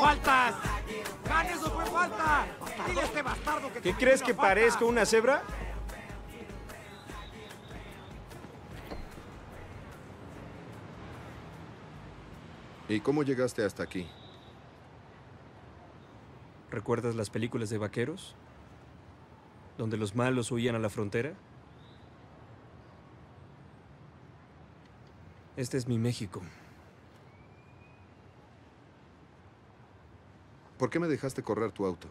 faltas! ¡Man, eso fue falta! ¡Dile a este bastardo que ¿Qué crees que parezco una cebra? ¿Y cómo llegaste hasta aquí? ¿Recuerdas las películas de vaqueros? Donde los malos huían a la frontera. Este es mi México. ¿Por qué me dejaste correr tu auto?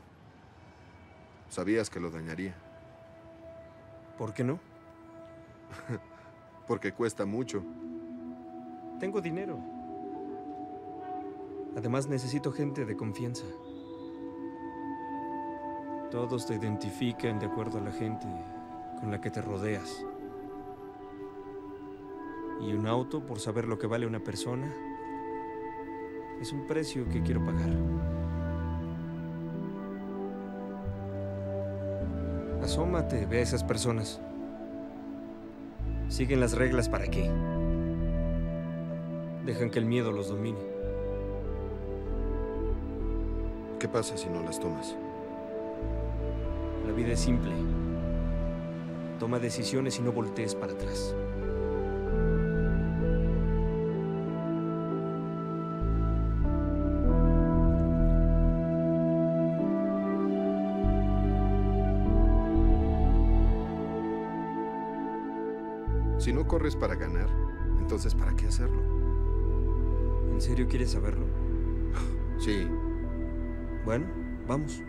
Sabías que lo dañaría. ¿Por qué no? Porque cuesta mucho. Tengo dinero. Además necesito gente de confianza. Todos te identifican de acuerdo a la gente con la que te rodeas. Y un auto, por saber lo que vale una persona, es un precio que quiero pagar. Asómate, ve a esas personas. Siguen las reglas para qué. Dejan que el miedo los domine. ¿Qué pasa si no las tomas? La vida es simple. Toma decisiones y no voltees para atrás. Si no corres para ganar, entonces ¿para qué hacerlo? ¿En serio quieres saberlo? Sí, Bueno, vamos.